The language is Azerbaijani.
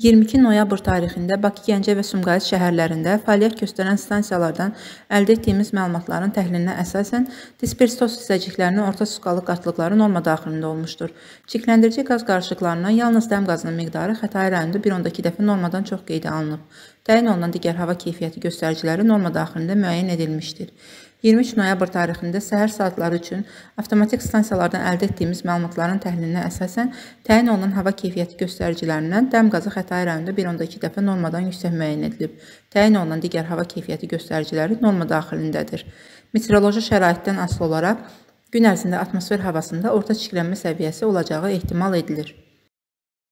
22 noyabr tarixində Bakı, Gəncə və Sumqayıt şəhərlərində fəaliyyət göstərən stansiyalardan əldə etdiyimiz məlumatların təhlilinə əsasən disperstoz hissəciklərinin orta sukalıq qatlıqları norma daxilində olmuşdur. Çirkləndirici qaz qarışıqlarından yalnız dəm qazının miqdarı Xətai rayonunda 1.2 dəfə normadan çox qeydə alınıb. Təyin olunan digər hava keyfiyyəti göstəriciləri norma daxilində müəyyən edilmişdir. 23 noyabr tarixində səhər saatları üçün avtomatik stansiyalardan əldə etdiyimiz məlumatların təhlilinə əsasən təyin olunan hava keyfiyyəti göstəricilərindən dəm qazı Xətai rayonunda 1.2 dəfə normadan yüksək müəyyən edilib. Təyin olunan digər hava keyfiyyəti göstəriciləri norma daxilindədir. Meteoroloji şəraitdən asılı olaraq gün ərzində atmosfer havasında orta çirklənmə səviyyəsi olacağı ehtimal edilir.